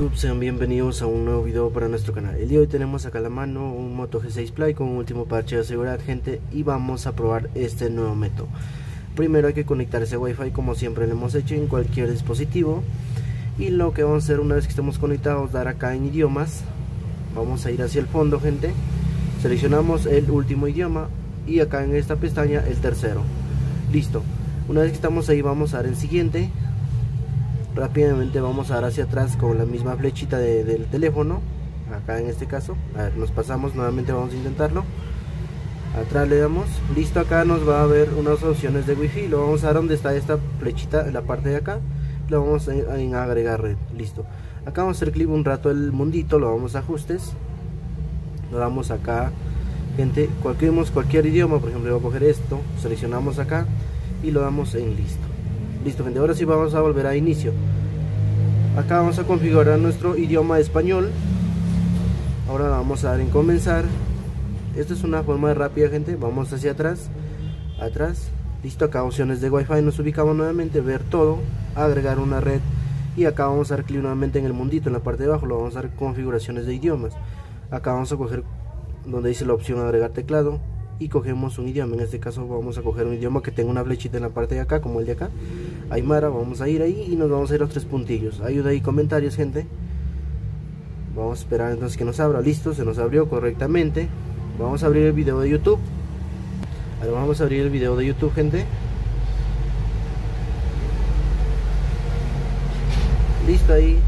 YouTube? Sean bienvenidos a un nuevo video para nuestro canal. El día de hoy tenemos acá a la mano un Moto G6 Play con un último parche de seguridad gente Y vamos a probar este nuevo método. Primero hay que conectarse a Wi-Fi como siempre lo hemos hecho en cualquier dispositivo. Y lo que vamos a hacer una vez que estemos conectados dar acá en idiomas. Vamos a ir hacia el fondo gente. Seleccionamos el último idioma y acá en esta pestaña el tercero. Listo. Una vez que estamos ahí vamos a dar en siguiente rápidamente vamos a dar hacia atrás con la misma flechita del teléfono acá en este caso a ver nos pasamos nuevamente vamos a intentarlo atrás le damos listo acá nos va a ver unas opciones de wifi lo vamos a dar donde está esta flechita en la parte de acá lo vamos a, en agregar red listo. Acá vamos a hacer clic un rato el mundito lo vamos a ajustes lo damos acá gente cualquier, cualquier idioma por ejemplo voy a coger esto seleccionamos acá y lo damos en listo Listo gente, ahora sí vamos a volver a inicio. Acá vamos a configurar nuestro idioma español. Ahora vamos a dar en comenzar. Esta es una forma rápida gente. Vamos hacia atrás. Atrás. Listo, acá opciones de wifi. Nos ubicamos nuevamente, ver todo. Agregar una red. Y acá vamos a dar clic nuevamente en el mundito En la parte de abajo. Lo vamos a dar configuraciones de idiomas. Acá vamos a coger donde dice la opción agregar teclado. Y cogemos un idioma. En este caso vamos a coger un idioma que tenga una flechita en la parte de acá, como el de acá. Aymara, vamos a ir ahí y nos vamos a ir a los tres puntillos. Ayuda y comentarios, gente. Vamos a esperar entonces que nos abra. Listo, se nos abrió correctamente. Vamos a abrir el video de YouTube. Ahora vamos a abrir el video de YouTube, gente. Listo ahí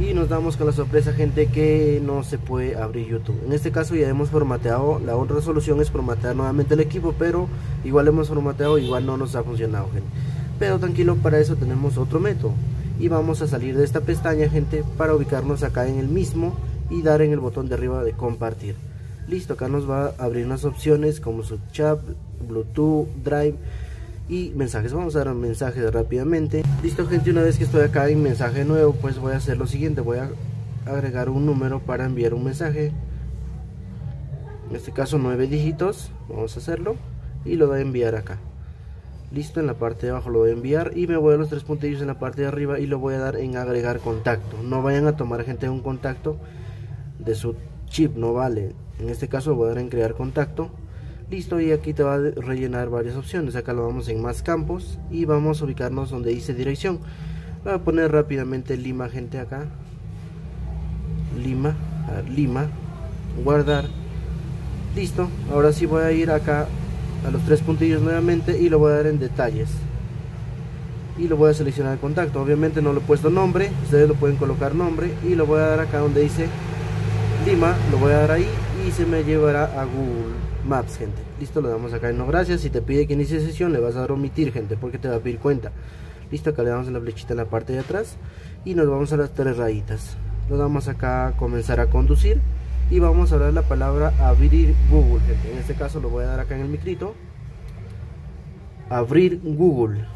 y nos damos con la sorpresa gente que no se puede abrir YouTube en este caso ya hemos formateado la otra solución es formatear nuevamente el equipo pero igual hemos formateado igual no nos ha funcionado gente pero tranquilo para eso tenemos otro método. Y vamos a salir de esta pestaña gente para ubicarnos acá en el mismo y dar en el botón de arriba de compartir. Listo acá nos va a abrir unas opciones como su chat bluetooth drive y mensajes. Vamos a dar un mensaje rápidamente. Listo gente una vez que estoy acá en mensaje nuevo pues voy a hacer lo siguiente. Voy a agregar un número para enviar un mensaje. En este caso nueve dígitos. Vamos a hacerlo y lo voy a enviar acá listo en la parte de abajo lo voy a enviar y me voy a los tres puntillos en la parte de arriba y lo voy a dar en agregar contacto. No vayan a tomar gente un contacto de su chip no vale. En este caso voy a dar en crear contacto. Listo y aquí te va a rellenar varias opciones. Acá lo vamos en más campos y vamos a ubicarnos donde dice dirección. Voy a poner rápidamente Lima gente acá. Lima Lima guardar. Listo ahora sí voy a ir acá a los tres puntillos nuevamente y lo voy a dar en detalles y lo voy a seleccionar el contacto obviamente no le he puesto nombre ustedes lo pueden colocar nombre y lo voy a dar acá donde dice Lima lo voy a dar ahí y se me llevará a Google Maps, gente. Listo, lo damos acá en no gracias. Si te pide que inicie sesión, le vas a dar omitir, gente, porque te va a pedir cuenta. Listo, acá le damos la flechita en la parte de atrás y nos vamos a las tres rayitas. Lo damos acá a comenzar a conducir y vamos a dar la palabra abrir Google. En este caso lo voy a dar acá en el micrito. Abrir Google.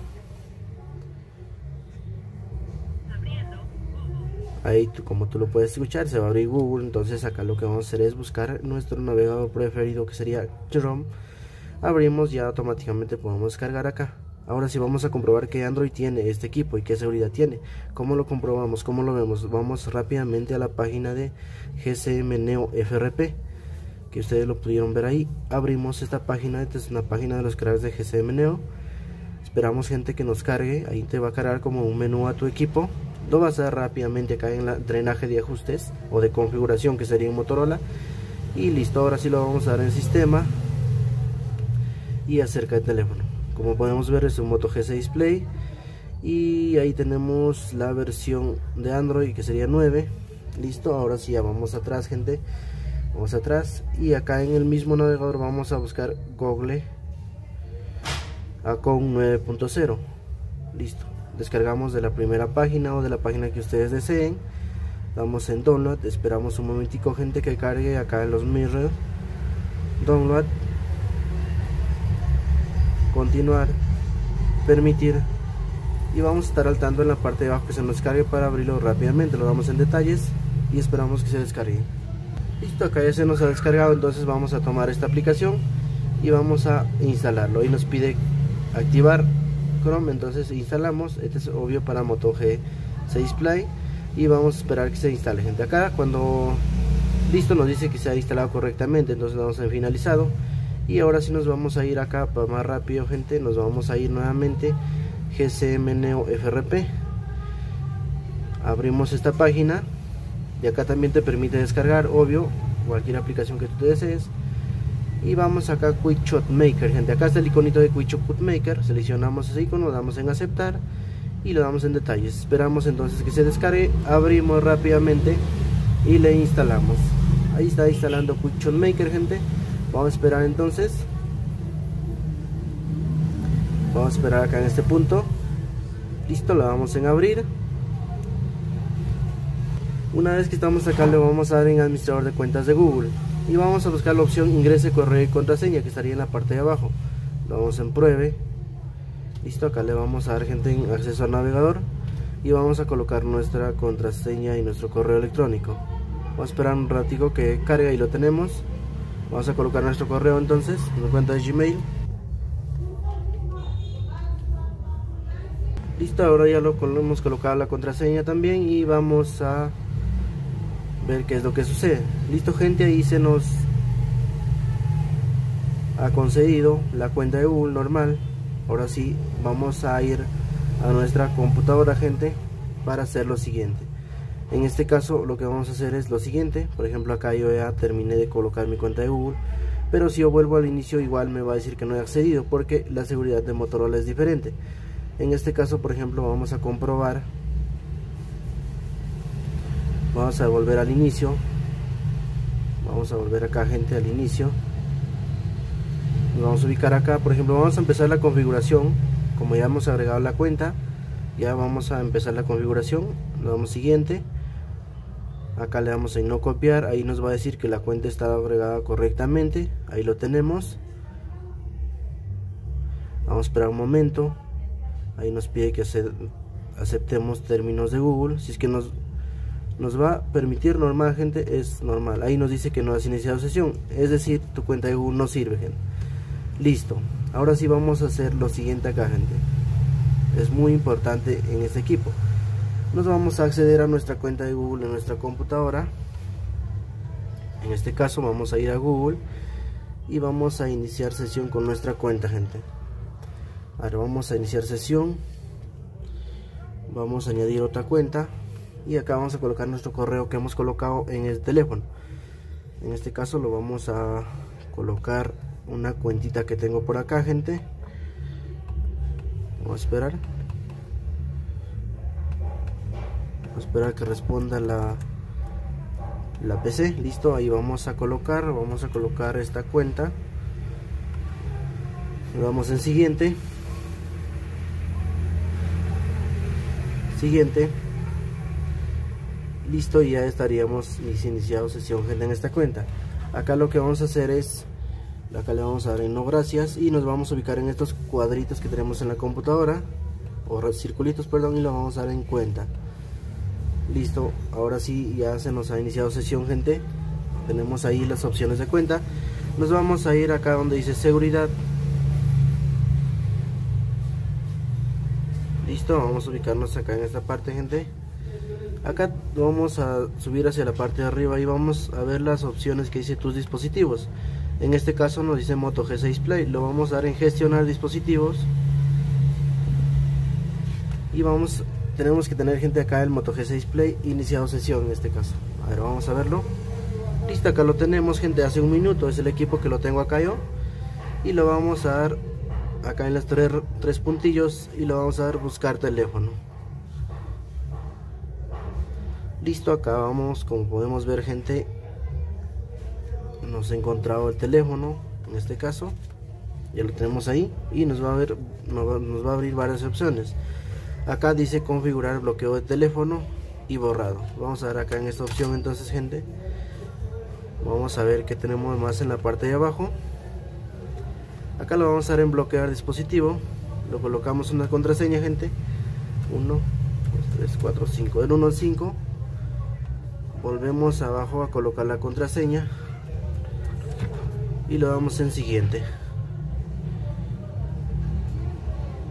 ahí como tú lo puedes escuchar se va a abrir Google entonces acá lo que vamos a hacer es buscar nuestro navegador preferido que sería Chrome abrimos ya automáticamente podemos cargar acá ahora sí vamos a comprobar que Android tiene este equipo y qué seguridad tiene. ¿cómo lo comprobamos? ¿cómo lo vemos? vamos rápidamente a la página de GCM Neo FRP que ustedes lo pudieron ver ahí. Abrimos esta página esta es una página de los creadores de GCM Neo. Esperamos gente que nos cargue. Ahí te va a cargar como un menú a tu equipo. Lo vas a dar rápidamente acá en la drenaje de ajustes o de configuración que sería en Motorola. Y listo ahora sí lo vamos a dar en sistema y acerca del teléfono como podemos ver es un Moto G6 Display y ahí tenemos la versión de Android que sería 9 listo ahora sí ya vamos atrás gente. Vamos atrás. Y acá en el mismo navegador vamos a buscar Google con 9.0 listo descargamos de la primera página o de la página que ustedes deseen. Damos en download esperamos un momentico gente que cargue acá en los mirror. Download continuar permitir y vamos a estar altando en la parte de abajo que se nos cargue para abrirlo rápidamente. Lo damos en detalles y esperamos que se descargue. Listo acá ya se nos ha descargado entonces vamos a tomar esta aplicación y vamos a instalarlo. Y nos pide activar Chrome entonces instalamos. Este es obvio para Moto G6 Play y vamos a esperar que se instale gente. Acá cuando listo nos dice que se ha instalado correctamente entonces vamos en finalizado y ahora sí nos vamos a ir acá para más rápido gente. Nos vamos a ir nuevamente GCM Neo FRP abrimos esta página. Y acá también te permite descargar obvio cualquier aplicación que tú desees. Y vamos acá Quick Shot Maker gente. Acá está el iconito de Quick Shot Maker. Seleccionamos ese icono damos en aceptar y lo damos en detalles. Esperamos entonces que se descargue. Abrimos rápidamente y le instalamos. Ahí está instalando Quick Shot Maker gente vamos a esperar entonces. Vamos a esperar acá en este punto. Listo lo vamos en abrir. Una vez que estamos acá le vamos a dar en administrador de cuentas de Google. Y vamos a buscar la opción ingrese correo y contraseña que estaría en la parte de abajo. Lo vamos en pruebe. Listo acá le vamos a dar gente en acceso al navegador. Y vamos a colocar nuestra contraseña y nuestro correo electrónico. Vamos a esperar un ratico que cargue y lo tenemos vamos a colocar nuestro correo entonces en cuenta de gmail listo ahora ya lo hemos colocado la contraseña también y vamos a ver qué es lo que sucede. Listo gente, ahí se nos ha concedido la cuenta de Google normal. Ahora sí, vamos a ir a nuestra computadora gente para hacer lo siguiente. En este caso lo que vamos a hacer es lo siguiente. Por ejemplo acá yo ya terminé de colocar mi cuenta de Google. Pero si yo vuelvo al inicio igual me va a decir que no he accedido porque la seguridad de Motorola es diferente. En este caso por ejemplo vamos a comprobar vamos a volver al inicio vamos a volver acá gente al inicio Nos vamos a ubicar acá por ejemplo vamos a empezar la configuración como ya hemos agregado la cuenta ya vamos a empezar la configuración le damos siguiente acá le damos en no copiar ahí nos va a decir que la cuenta está agregada correctamente ahí lo tenemos. Vamos a esperar un momento ahí nos pide que aceptemos términos de Google. Si es que nos nos va a permitir normal gente es normal. Ahí nos dice que no has iniciado sesión es decir tu cuenta de Google no sirve gente. Listo ahora sí vamos a hacer lo siguiente acá gente. Es muy importante en este equipo nos vamos a acceder a nuestra cuenta de Google en nuestra computadora. En este caso vamos a ir a Google y vamos a iniciar sesión con nuestra cuenta gente. Ahora vamos a iniciar sesión. Vamos a añadir otra cuenta. Y acá vamos a colocar nuestro correo que hemos colocado en el teléfono. En este caso lo vamos a colocar una cuentita que tengo por acá gente. Vamos a esperar vamos a esperar que responda la la PC listo ahí vamos a colocar vamos a colocar esta cuenta. Le damos en siguiente. Siguiente. Listo ya estaríamos iniciado sesión en esta cuenta. Acá lo que vamos a hacer es acá le vamos a dar en no gracias y nos vamos a ubicar en estos cuadritos que tenemos en la computadora o circulitos perdón y lo vamos a dar en cuenta listo ahora sí ya se nos ha iniciado sesión gente. Tenemos ahí las opciones de cuenta. Nos vamos a ir acá donde dice seguridad. Listo vamos a ubicarnos acá en esta parte gente. Acá vamos a subir hacia la parte de arriba y vamos a ver las opciones que dice tus dispositivos. En este caso nos dice Moto G6 Play. Lo vamos a dar en gestionar dispositivos. Y vamos tenemos que tener gente acá el Moto G6 Play iniciado sesión en este caso. A ver vamos a verlo. Listo acá lo tenemos gente hace un minuto es el equipo que lo tengo acá yo. Y lo vamos a dar acá en las tres, tres puntillos y lo vamos a dar buscar teléfono. Listo acá vamos como podemos ver gente nos ha encontrado el teléfono en este caso. Ya lo tenemos ahí y nos va a ver nos va a abrir varias opciones acá dice configurar bloqueo de teléfono y borrado. Vamos a ver acá en esta opción entonces gente. Vamos a ver que tenemos más en la parte de abajo. Acá lo vamos a dar en bloquear dispositivo. Lo colocamos una contraseña gente. 1 2 3 4 5 del 1 al 5 volvemos abajo a colocar la contraseña y lo damos en siguiente.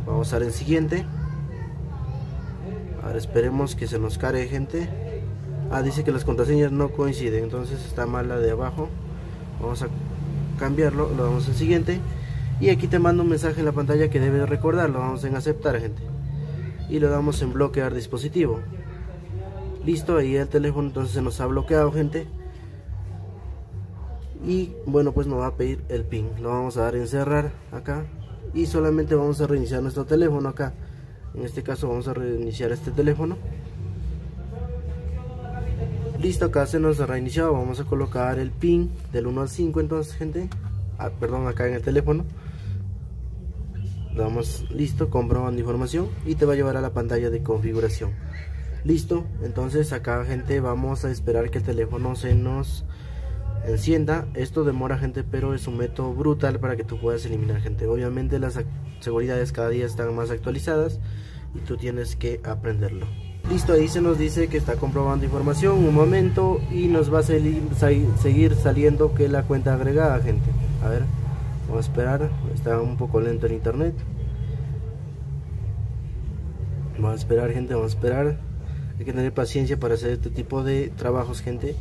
Vamos a dar en siguiente ahora esperemos que se nos cargue gente. Ah dice que las contraseñas no coinciden entonces está mal la de abajo. Vamos a cambiarlo lo damos en siguiente. Y aquí te mando un mensaje en la pantalla que debes recordar lo vamos en aceptar gente. Y lo damos en bloquear dispositivo. Listo ahí el teléfono entonces se nos ha bloqueado gente. Y bueno pues nos va a pedir el pin lo vamos a dar en cerrar acá. Y solamente vamos a reiniciar nuestro teléfono acá en este caso vamos a reiniciar este teléfono. Listo acá se nos ha reiniciado. Vamos a colocar el pin del 1 al 5 entonces gente. Ah, perdón acá en el teléfono. Damos listo comprobando información y te va a llevar a la pantalla de configuración. Listo entonces acá gente vamos a esperar que el teléfono se nos encienda. Esto demora gente pero es un método brutal para que tú puedas eliminar gente. Obviamente las seguridades cada día están más actualizadas y tú tienes que aprenderlo. Listo ahí se nos dice que está comprobando información un momento y nos va a seguir saliendo que la cuenta agregada gente. A ver vamos a esperar está un poco lento el internet. Vamos a esperar gente vamos a esperar. Hay que tener paciencia para hacer este tipo de trabajos gente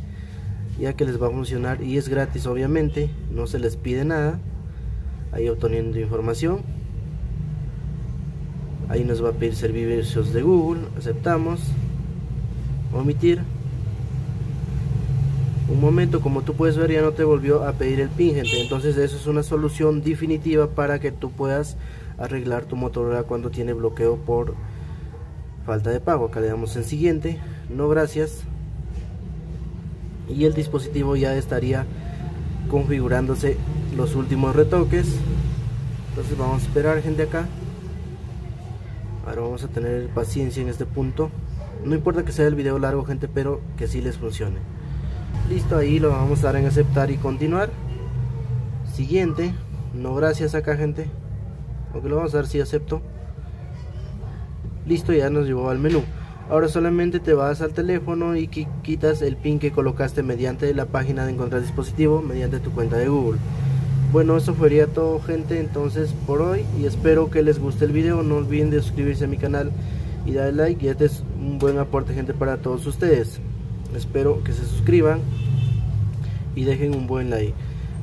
ya que les va a funcionar y es gratis obviamente no se les pide nada. Ahí obteniendo información ahí nos va a pedir servicios de Google aceptamos. Omitir. Un momento como tú puedes ver ya no te volvió a pedir el pin gente. Entonces eso es una solución definitiva para que tú puedas arreglar tu Motorola cuando tiene bloqueo por falta de pago. Acá le damos en siguiente. No gracias. Y el dispositivo ya estaría configurándose los últimos retoques. Entonces vamos a esperar gente acá ahora vamos a tener paciencia en este punto. No importa que sea el video largo gente pero que sí les funcione. Listo ahí lo vamos a dar en aceptar y continuar. Siguiente. No gracias acá gente. Aunque lo vamos a dar si acepto. Listo ya nos llevó al menú. Ahora solamente te vas al teléfono y quitas el pin que colocaste mediante la página de encontrar dispositivo mediante tu cuenta de Google. Bueno, eso sería todo gente entonces por hoy y espero que les guste el video. No olviden de suscribirse a mi canal y darle like y este es un buen aporte gente para todos ustedes. Espero que se suscriban y dejen un buen like.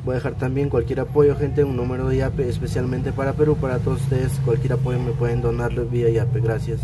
Voy a dejar también cualquier apoyo gente, un número de IAPE especialmente para Perú, para todos ustedes. Cualquier apoyo me pueden donarlo vía IAPE. Gracias.